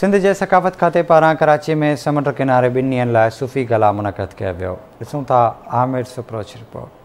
सिंध जे सकाफ़त खाते पारां कराची में समुंड किनारे ॿिनि ॾींहंनि लाइ सुफ़ी गला मुनक़द कया वियो ॾिसूं था आमिर सुपरोच रिपोर्ट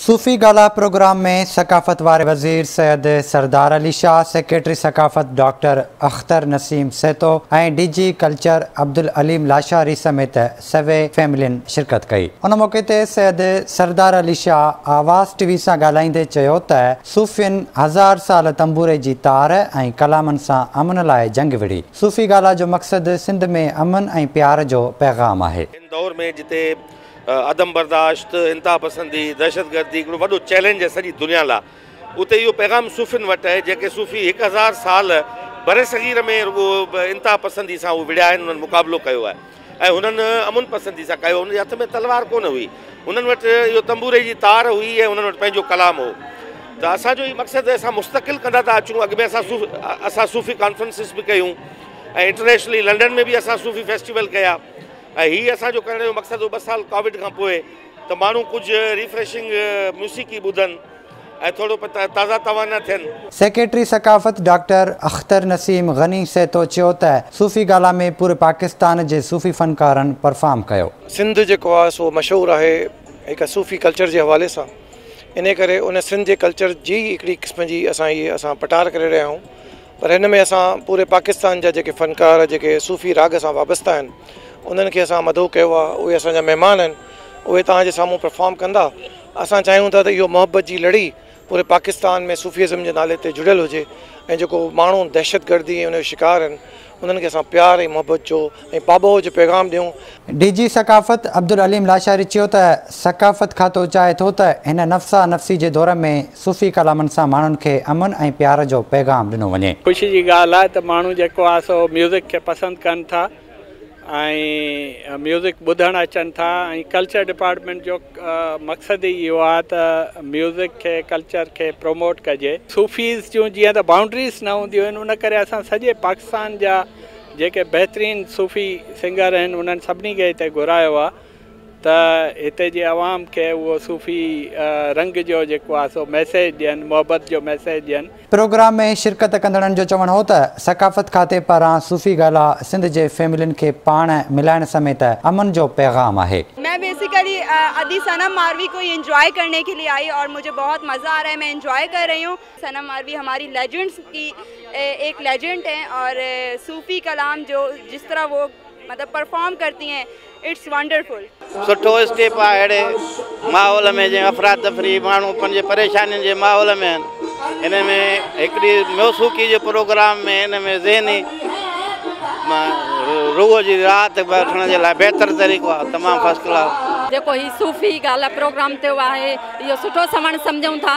सूफ़ी गाला प्रोग्राम में सकाफ़त वारे वज़ीर सैद सरदार अली शाह सेक्रेटरी सकाफ़त डॉक्टर अख़्तर नसीम सेतो ऐं D G culture Abdul Aleem Lashari समेत सवे फैमिलियुनि शिरकत कई उन मौक़े ते सैद सरदार अली शाह आवाज़ टी वी सां ॻाल्हाईंदे चयो त सुफ़ियुनि हज़ार साल तंबूरे जी तार ऐं कलामनि सां अमन लाइ जंग विढ़ी सूफ़ी गाला जो मक़सदु सिंध में अमन ऐं प्यार जो पैगाम आहे जिते अदम बर्दाश्त इंतिहा पसंदी दहशतगर्दी वो चैलेंज है सारी दुनिया ला उत यो पैगाम सूफ़ियुनि वट है जैसे सूफ़ी हिकु हज़ार साल बर सगीर में रुगो इंतिहा पसंदी से उहे विड़िया आहिनि उन्हनि है उन अमुन पसंदी से कयो हथ में तलवार कोन हुई हुननि वटि तंबूरे जी तार हुई ऐं हुननि वटि पंहिंजो कलाम हो त असांजो ई मक़सदु मुस्तक़िल कंदा था अचूं अॻु में कॉन्फ्रेंसिस भी क्यों इंटरनेशनली लंडन में भी असां फेस्टिवल कया ऐं हीअ असांजो कुझु थियनि सेक्रेटरी सकाफ़त डॉक्टर अख़्तर नसीम गनी सैतो चयो त सुफ़ी गाला में पूरे पाकिस्तान जे सूफ़ी फ़नकारनि परफॉर्म कयो सिंध जेको आहे सो मशहूरु आहे हिकु सूफ़ी कल्चर जे हवाले सां इन करे उन सिंध जे कल्चर जी हिकिड़ी क़िस्म जी असां हीअ असां पटार करे रहिया आहियूं पर हिन में असां पूरे पाकिस्तान जा जेके फ़नकार जेके सूफ़ी राग सां वाबस्ता आहिनि उन्हनि खे असां मदो कयो आहे उहे असांजा महिमान आहिनि उहे तव्हांजे साम्हूं परफॉर्म कंदा असां चाहियूं था त इहो मोहबत जी लड़ी पूरे पाकिस्तान में सुफ़ी अज़म जे नाले ते जुड़ियल हुजे ऐं जेको माण्हू दहशतगर्दी उन जो शिकार आहिनि उन्हनि खे असां प्यारु ऐं मोहबत जो ऐं पाबो जो पैगाम ॾियूं डी जी सकाफ़त अब्दुल अलीम लाशारी चयो त सकाफ़त खातो चाहे थो त हिन नफ़्सा नफ़्सी जे दौर में सुफ़ी कलामनि सां माण्हुनि खे अमन ऐं प्यार जो पैगाम ॾिनो वञे ख़ुशी जी ॻाल्हि आहे त माण्हू जेको आहे सो म्यूज़िक खे पसंदि कनि था ऐं म्यूज़िक ॿुधणु अचनि था ऐं कल्चर डिपार्टमेंट जो मक़सदु ई इहो आहे त म्यूज़िक खे कल्चर खे प्रोमोट कजे सूफ़ीज़ जूं जीअं त बाउंड्रीज़ न हूंदियूं आहिनि उन करे असां सॼे पाकिस्तान जा जेके बहितरीनु सुफ़ी सिंगर आहिनि उन्हनि सभिनी खे हिते घुरायो आहे त हिते जे आवाम खे उहो सूफ़ी रंग जो जेको आहे सो मैसेज दियन मोहब्बत जो मैसेज दियन प्रोग्राम में शिरकत कदड़न जो चवण हो त सकाफ़त खाते पारा सूफ़ी ॻाल्हा सिंध के फैमिल के पाण मिलाइण समेत अमन जो पैगाम है मैं बेसिकली अदी सनम मारवी को इंजॉय करने के लिए आई और मुझे बहुत मज़ा आ रहा है मैं इंजॉय कर रही हूँ सनम मारवी हमारी लेजेंड्स की एक लेजेंड है और सूफ़ी कलाम जो जिस तरह वो मतलब परफॉर्म करती हैं इट्स वंडरफुल सुठो स्टेप आहे अहिड़े माहौल में जो अफ़रा तफ़री माण्हू पंहिंजे परेशानियुनि जे माहौल में आहिनि हिन मौसूकी जे प्रोग्राम में हिन ज़हनी रूह जी राहत वठण जे लाइ बहितरु तरीक़ो आहे तमामु फस्ट क्लास जेको हीउ सूफ़ी ॻाल्हि प्रोग्राम थियो आहे इहो सुठो सवण सम्झूं था